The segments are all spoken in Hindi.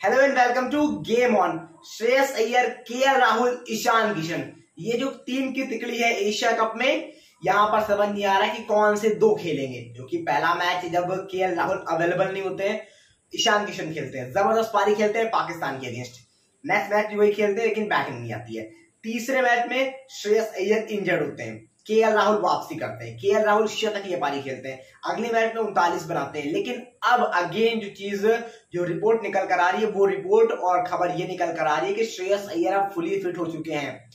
Hello and welcome to game on Shreyas Iyer, K Rahul, Ishan Kishan ये जो टीम की तिकड़ी है एशिया कप में, यहाँ पर समझ नहीं आ रहा है कि कौन से दो खेलेंगे क्योंकि पहला मैच जब के राहुल अवेलेबल नहीं होते हैं ईशान किशन खेलते हैं। ज़बरदस्त पारी खेलते हैं पाकिस्तान के अगेंस्ट नेक्स्ट मैच भी वही खेलते हैं, लेकिन बैटिंग नहीं आती है। तीसरे मैच में श्रेयस अय्यर इंजर्ड होते हैं। के राहुल वापसी करते हैं। के एल राहुल शतक ये पारी खेलते हैं। अगले मैच में उनतालीस बनाते हैं। लेकिन अब अगेन जो चीज़ जो रिपोर्ट निकल कर आ रही है, वो रिपोर्ट और खबर ये निकल कर आ रही है कि श्रेयस अय्यर अब फुली फिट हो चुके हैं।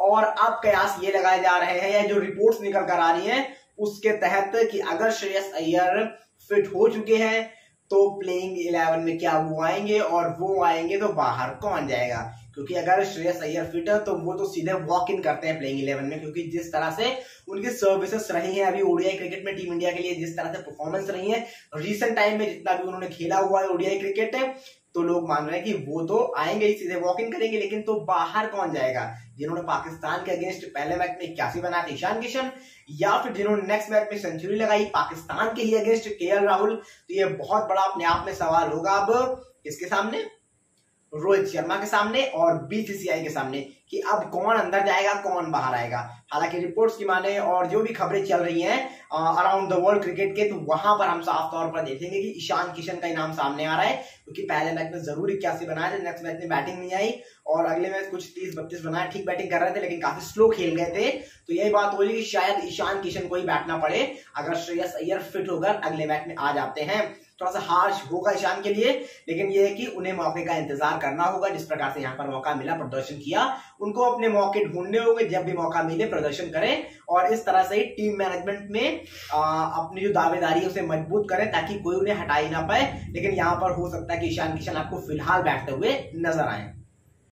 और अब कयास ये लगाए जा रहे हैं, या जो रिपोर्ट्स निकल कर आ रही हैं, उसके तहत कि अगर श्रेयस अय्यर फिट हो चुके हैं तो प्लेइंग इलेवन में क्या वो आएँगे और वो आएँगे तो बाहर कौन जाएगा? क्योंकि अगर श्रेयस अय्यर फिट है तो वो तो सीधे वॉक इन करते हैं प्लेइंग इलेवन में, क्योंकि जिस तरह से उनकी सर्विसेज़ रही हैं अभी ओडीआई क्रिकेट में टीम इंडिया के लिए, जिस तरह से परफॉर्मेंस रही है रिसेंट टाइम में जितना भी उन्होंने खेला हुआ है ओडीआई क्रिकेट तो लोग मान रहे हैं कि वो तो आएँगे ही सीधे वॉक इन करेंगे, लेकिन तो बाहर कौन जाएगा? जिन्होंने पाकिस्तान के अगेंस्ट पहले मैच में इक्यासी बनाया था ईशान किशन, या फिर जिन्होंने नेक्स्ट मैच में सेंचुरी लगाई पाकिस्तान के ही अगेंस्ट के राहुल तो ये बहुत बड़ा अपने आप में सवाल होगा अब किसके सामने? रोहित शर्मा के सामने और बीसीसीआई के सामने कि अब कौन अंदर जाएगा, कौन बाहर आएगा। हालाँकि रिपोर्ट्स की माने और जो भी खबरें चल रही हैं अराउंड द वर्ल्ड क्रिकेट के तो वहाँ पर हम साफ़ तौर पर देखेंगे कि ईशान किशन का नाम सामने आ रहा है, क्योंकि पहले मैच में ज़रूर इक्यासी बनाए थे नेक्स्ट मैच में बैटिंग नहीं आई और अगले मैच कुछ तीस बत्तीस बनाए, ठीक बैटिंग कर रहे थे, लेकिन काफ़ी स्लो खेल गए थे। तो यही बात हो रही कि शायद ईशान किशन को ही बैठना पड़े। अगर श्रेयस अय्यर फिट होकर अगले मैच में आ जाते हैं। थोड़ा सा हार्श होगा ईशान के लिए, लेकिन यह है कि उन्हें मौके का इंतज़ार करना होगा। जिस प्रकार से यहाँ पर मौका मिला, प्रदर्शन किया, उनको अपने मौके ढूँढने होंगे। जब भी मौका मिले, प्रदर्शन करें और इस तरह से ही टीम मैनेजमेंट में अपनी जो दावेदारी है उसे मज़बूत करें ताकि कोई उन्हें हटा ही ना पाए। लेकिन यहाँ पर हो सकता है कि ईशान किशन आपको फ़िलहाल बैठते हुए नज़र आए।